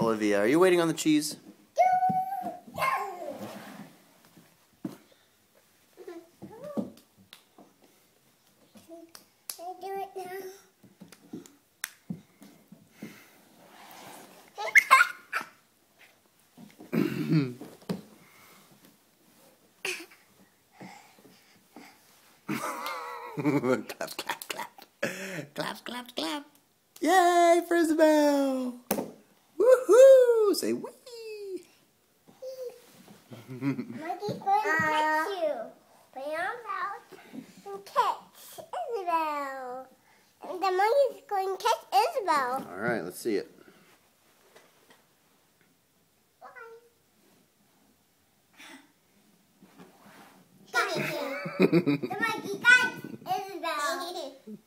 Olivia. Are you waiting on the cheese? I do it now. clap, clap, clap. Clap, clap, clap. Yay for Isabel! Woohoo! Say wee! Monkey's going to catch you. Put your arms out and catch Isabel. And the monkey's going to catch Isabel. Alright, let's see it. Got it. The monkey